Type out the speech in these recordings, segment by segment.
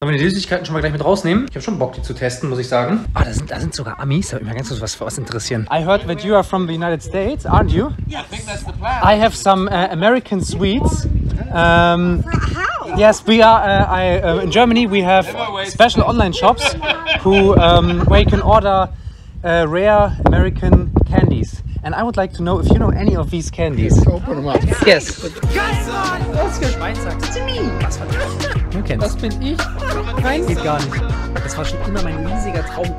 Sollen wir die Süßigkeiten schon mal gleich mit rausnehmen? Ich habe schon Bock, die zu testen, muss ich sagen. Ah, da sind, da sind sogar Amis. Da würde mich mal ganz kurz was, was interessieren. I heard that you are from the United States, aren't you? Yes. I think that's the plan. I have some uh, American sweets. Um, How? yes, we are. Uh, I, uh, in Germany, we have special online shops who um, where you can order uh, rare American. And I would like to know if you know any of these candies. Open them up. Yes. Schweizer. Was war das? Du kennst. Das bin ich. Nein, geht gar nicht. Das war schon immer mein riesiger Traum.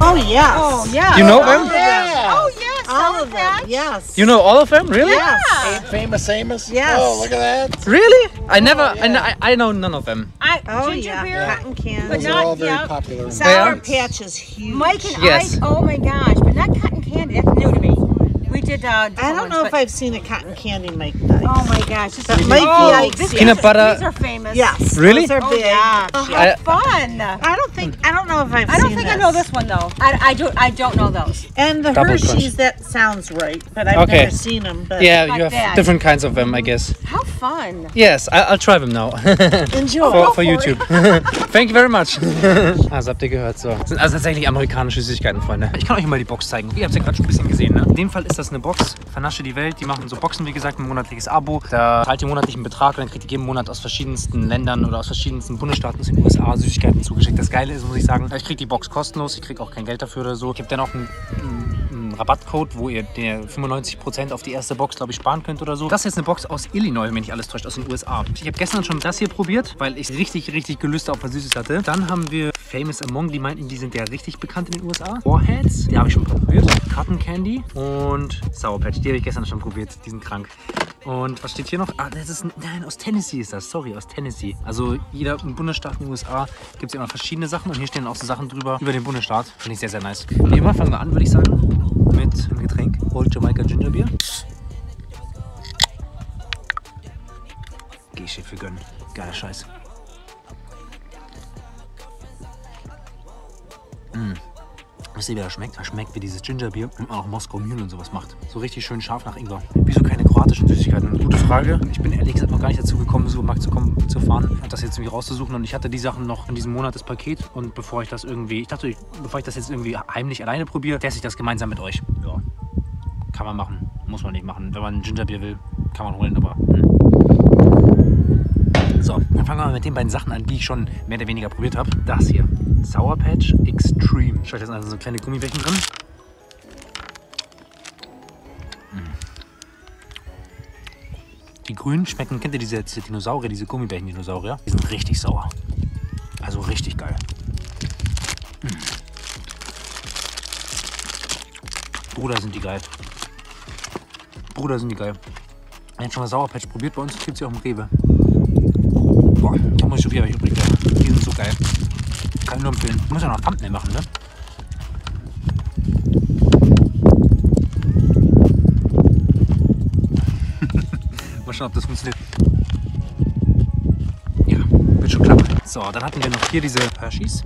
Oh yes. Oh, yeah. You know All them? of them. Oh, yes. All of them. Yes. You know all of them? Really? Yes. Ain't famous Amos? Yes. Oh, look at that. Really? I never. Oh, I, kn- I, I know none of them. I, Oh ginger yeah. beer. Cotton candy. But Those are not- all very yeah. popular. Sour Yeah. Patch is huge. Mike and Yes. I, oh my gosh, but not cotton candy. That's new to me. We did. Uh, I don't know if I've seen a cotton candy make nice. Oh my gosh, this That is might be oh, like this Peanut is- butter- These are famous. Yes. Really? Those are Oh big. yeah. Uh-huh. How fun. I don't think I don't know if I've I don't seen think I know this one though. I, I do. I don't know those. And the Double Hershey's, crunch. that sounds right, but I've Okay. never seen them. But Yeah, you have that. different kinds of them, I guess. How fun. Yes, I, I'll try them now. enjoy. for, for YouTube. Thank you very much. Also habt ihr gehört, so. Das sind also tatsächlich amerikanische Süßigkeiten, Freunde. Ich kann euch mal die Box zeigen. Ihr habt ja gerade schon ein bisschen gesehen, ne? In dem Fall ist das eine Box. Vernasche die Welt. Die machen so Boxen, wie gesagt, ein monatliches Abo. Da zahlt ihr monatlichen Betrag und dann kriegt ihr jeden Monat aus verschiedensten Ländern oder aus verschiedensten Bundesstaaten aus den USA Süßigkeiten zugeschickt. Das Geile ist, muss ich sagen, ich kriege die Box kostenlos. Ich kriege auch kein Geld dafür oder so. Ich habe dann auch einen, einen, Rabattcode, wo ihr der 95% auf die erste Box, glaube ich, sparen könnt oder so. Das ist jetzt eine Box aus Illinois, wenn nicht alles täuscht, aus den USA. Ich habe gestern schon das hier probiert, weil ich richtig, richtig Gelüste auf was Süßes hatte. Dann haben wir Famous Among, die meinten, die sind ja richtig bekannt in den USA. Warheads, die habe ich schon probiert. Cotton Candy und Sour Patch, die habe ich gestern schon probiert. Die sind krank. Und was steht hier noch? Ah, das ist, ein- nein, aus Tennessee ist das. Sorry, aus Tennessee. Also jeder Bundesstaat in den USA gibt es immer verschiedene Sachen und hier stehen auch so Sachen drüber über den Bundesstaat. Finde ich sehr, sehr nice. Und immer fangen wir an, würde ich sagen, mit einem Getränk. Old Jamaica Ginger Beer. Geh ich für gönnen. Geiler Scheiß. Mm. Wisst ihr, wie das schmeckt? Das schmeckt wie dieses Gingerbier und man auch Moskau Mule und sowas macht. So richtig schön scharf nach Ingwer. Wieso keine kroatischen Süßigkeiten? Gute Frage. Ich bin ehrlich gesagt noch gar nicht dazu gekommen, den Supermarkt zu kommen, zu fahren und das jetzt irgendwie rauszusuchen. Und ich hatte die Sachen noch in diesem Monat das Paket. Und bevor ich das irgendwie, ich dachte, bevor ich das jetzt irgendwie heimlich alleine probiere, teste ich das gemeinsam mit euch. Ja. Kann man machen. Muss man nicht machen. Wenn man ein Gingerbier will, kann man holen, aber. Hm. So, dann fangen wir mal mit den beiden Sachen an, die ich schon mehr oder weniger probiert habe. Das hier. Sour Patch Extreme. Schaut jetzt also so kleine Gummibärchen drin. Mm. Die grünen schmecken, kennt ihr diese, diese Dinosaurier, diese Gummibärchen-Dinosaurier? Die sind richtig sauer. Also richtig geil. Mm. Bruder, sind die geil. Bruder, sind die geil. Wenn ihr schon mal Sour Patch probiert, bei uns gibt es ja auch im Rewe. Boah, da muss ich so viel ich übrig. gehabt. Die sind so geil. Kann ich nur empfehlen. Muss ja noch Thumbnail machen, ne? Mal schauen, ob das funktioniert. Ja, wird schon klappen. So, dann hatten wir noch hier diese Hershey's.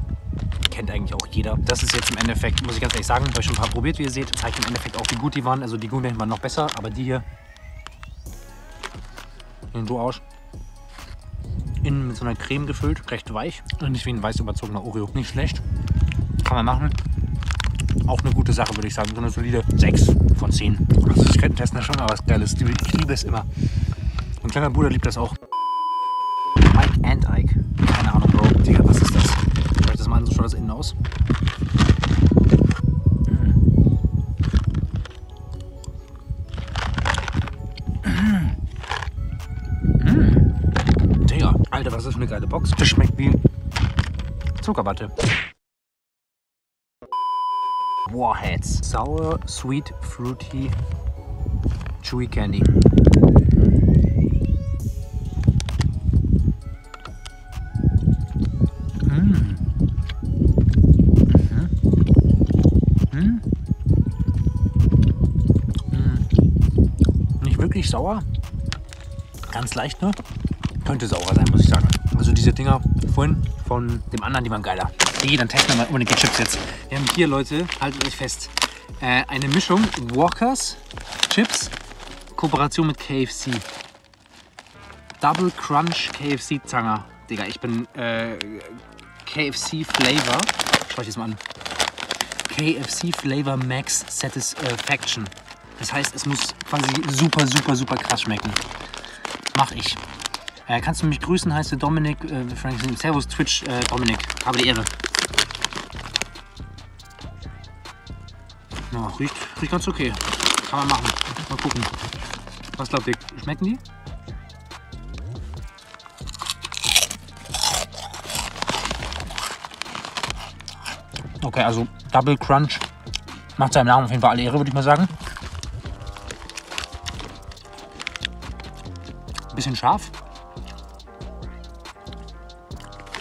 Kennt eigentlich auch jeder. Das ist jetzt im Endeffekt, muss ich ganz ehrlich sagen, habe ich schon ein paar probiert, wie ihr seht. Zeigt im Endeffekt auch, wie gut die waren. Also die Gummibärchen waren noch besser, aber die hier sehen so aus. Innen mit so einer Creme gefüllt, recht weich. Und nicht wie ein weiß überzogener Oreo. Nicht schlecht. Kann man machen. Auch eine gute Sache, würde ich sagen. So eine solide 6 von 10. Also ich könnte testen, das ist schon mal was Geiles. Ich liebe es immer. Mein kleiner Bruder liebt das auch. Mike and Ike. Keine Ahnung, Bro. Digga, was ist das? Schau das mal an, so schaut das innen aus. Alter, was ist eine geile Box? Das schmeckt wie Zuckerwatte. Warheads. Sour, sweet, fruity, chewy candy. Mm. Mhm. Mm. Mm. Nicht wirklich sauer. Ganz leicht nur. Könnte saurer sein, muss ich sagen. Also diese Dinger vorhin von dem anderen, die waren geiler. Die, dann testen wir mal unbedingt die Chips jetzt. Wir haben hier, Leute, haltet euch fest, äh, eine Mischung Walkers Chips, Kooperation mit KFC. Double Crunch KFC Zanger. Digga, ich bin äh, KFC Flavor. Schau ich das mal an. KFC Flavor Max Satisfaction. Das heißt, es muss quasi super, super, super krass schmecken. Mach ich. Äh, kannst du mich grüßen? Heißt du Dominik äh, Servus Twitch äh, Dominik. Habe die Ehre. Ja, riecht, riecht ganz okay. Kann man machen. Mal gucken. Was glaubt ihr? Schmecken die? Okay, also Double Crunch macht seinem Namen auf jeden Fall alle Ehre, würde ich mal sagen. Bisschen scharf.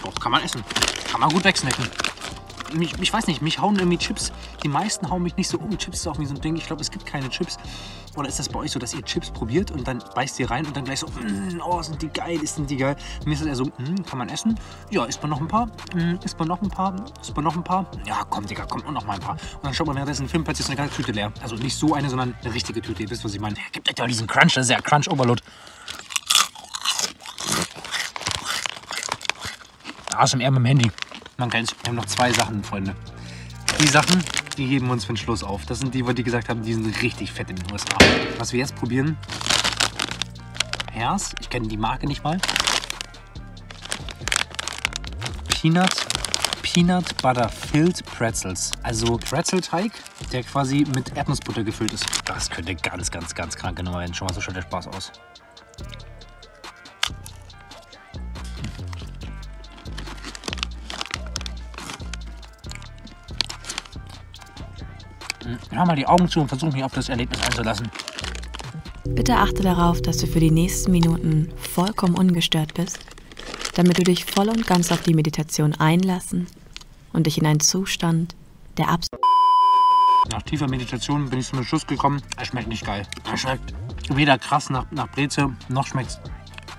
Doch, kann man essen. Kann man gut wegsnacken. Mich, ich weiß nicht, mich hauen irgendwie Chips. Die meisten hauen mich nicht so um. Chips ist auch wie so ein Ding. Ich glaube, es gibt keine Chips. Oder ist das bei euch so, dass ihr Chips probiert und dann beißt ihr rein und dann gleich so, mm, oh, sind die geil, sind die geil. Mir ist das eher so, mm, kann man essen? Ja, isst man noch ein paar? Mm, isst man noch ein paar? Isst man noch ein paar? Ja, komm, Digga, komm, und noch mal ein paar. Und dann schaut man währenddessen einen Film, plötzlich ist eine ganze Tüte leer. Also nicht so eine, sondern eine richtige Tüte. Ihr wisst, was ich meine. Gibt euch doch diesen Crunch, das ist ja Crunch Overload. ASMR mit dem Handy. Man kennt's. Wir haben noch zwei Sachen, Freunde. Die Sachen, die heben wir uns für den Schluss auf. Das sind die, die gesagt haben, die sind richtig fett in den USA. Was wir jetzt probieren, Hers, ich kenne die Marke nicht mal. Peanut, Peanut Butter Filled Pretzels. Also Pretzelteig, der quasi mit Erdnussbutter gefüllt ist. Das könnte ganz, ganz, ganz kranke Nummer werden. Schon mal so schaut der Spaß aus. Ich mach mal die Augen zu und versuche mich auf das Erlebnis einzulassen. Bitte achte darauf, dass du für die nächsten Minuten vollkommen ungestört bist, damit du dich voll und ganz auf die Meditation einlassen und dich in einen Zustand der Abs Nach tiefer Meditation bin ich zum Schluss gekommen, es schmeckt nicht geil. Es schmeckt weder krass nach, nach Breze, noch schmeckt es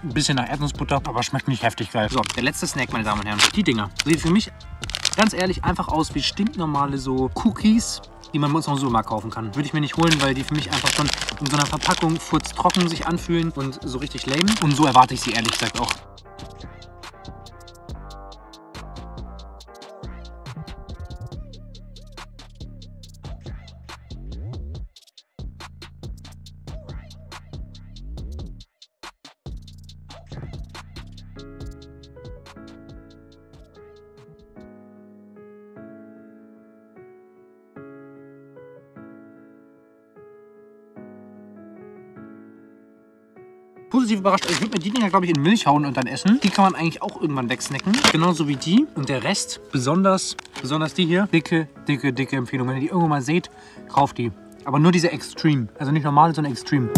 ein bisschen nach Erdnussbutter, aber schmeckt nicht heftig geil. So, der letzte Snack, meine Damen und Herren. Die Dinger. Sieht für mich ganz ehrlich einfach aus wie stinknormale so Cookies, die man bei uns auch so mal kaufen kann. Würde ich mir nicht holen, weil die für mich einfach schon in so einer Verpackung furztrocken sich anfühlen und so richtig lame. Und so erwarte ich sie ehrlich gesagt auch. Positiv überrascht. Also ich würde mir die Dinger, glaube ich, in Milch hauen und dann essen. Die kann man eigentlich auch irgendwann wegsnacken. Genauso wie die. Und der Rest, besonders, besonders die hier, dicke, dicke, dicke Empfehlung. Wenn ihr die irgendwo mal seht, kauft die. Aber nur diese Extreme. Also nicht normale, sondern Extreme.